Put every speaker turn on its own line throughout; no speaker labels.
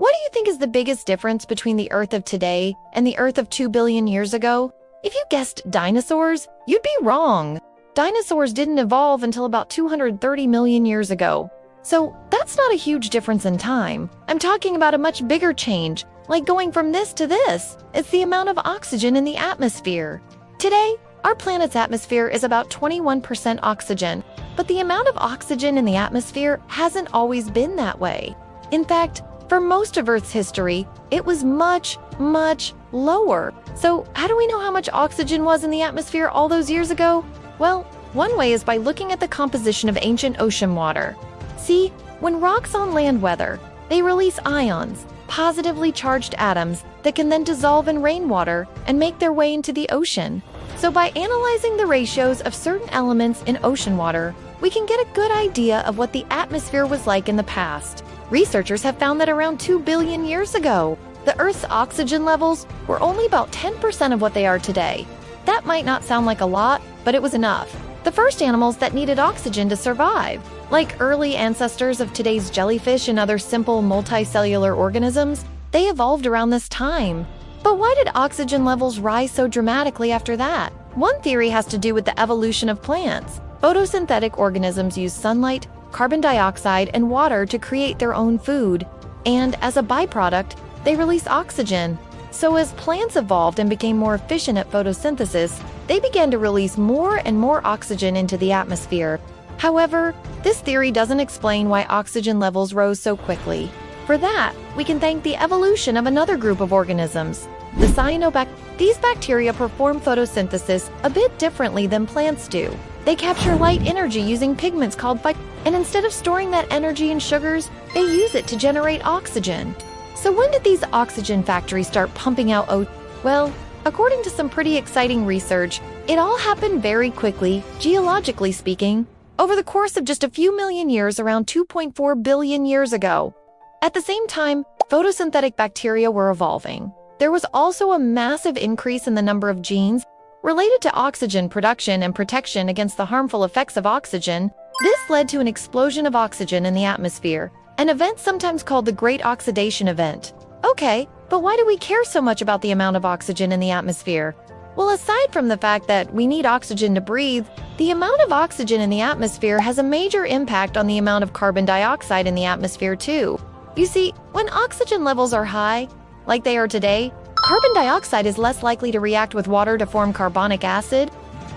what do you think is the biggest difference between the Earth of today and the Earth of 2 billion years ago? If you guessed dinosaurs, you'd be wrong. Dinosaurs didn't evolve until about 230 million years ago. So that's not a huge difference in time. I'm talking about a much bigger change, like going from this to this. It's the amount of oxygen in the atmosphere. Today, our planet's atmosphere is about 21% oxygen, but the amount of oxygen in the atmosphere hasn't always been that way. In fact, for most of Earth's history, it was much, much lower. So, how do we know how much oxygen was in the atmosphere all those years ago? Well, one way is by looking at the composition of ancient ocean water. See, when rocks on land weather, they release ions, positively charged atoms that can then dissolve in rainwater and make their way into the ocean. So, by analyzing the ratios of certain elements in ocean water, we can get a good idea of what the atmosphere was like in the past. Researchers have found that around 2 billion years ago, the Earth's oxygen levels were only about 10% of what they are today. That might not sound like a lot, but it was enough. The first animals that needed oxygen to survive, like early ancestors of today's jellyfish and other simple multicellular organisms, they evolved around this time. But why did oxygen levels rise so dramatically after that? One theory has to do with the evolution of plants. Photosynthetic organisms use sunlight, carbon dioxide, and water to create their own food, and as a byproduct, they release oxygen. So, as plants evolved and became more efficient at photosynthesis, they began to release more and more oxygen into the atmosphere. However, this theory doesn't explain why oxygen levels rose so quickly. For that, we can thank the evolution of another group of organisms, the cyanobacteria. These bacteria perform photosynthesis a bit differently than plants do. They capture light energy using pigments called phyc, and instead of storing that energy in sugars, they use it to generate oxygen. So when did these oxygen factories start pumping out O? Well, according to some pretty exciting research, it all happened very quickly, geologically speaking, over the course of just a few million years around 2.4 billion years ago. At the same time, photosynthetic bacteria were evolving. There was also a massive increase in the number of genes related to oxygen production and protection against the harmful effects of oxygen. This led to an explosion of oxygen in the atmosphere, an event sometimes called the Great Oxidation Event. Okay, but why do we care so much about the amount of oxygen in the atmosphere? Well, aside from the fact that we need oxygen to breathe, the amount of oxygen in the atmosphere has a major impact on the amount of carbon dioxide in the atmosphere, too. You see, when oxygen levels are high, like they are today, carbon dioxide is less likely to react with water to form carbonic acid.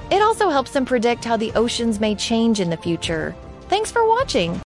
It also helps them predict how the oceans may change in the future. Thanks for watching!